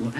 What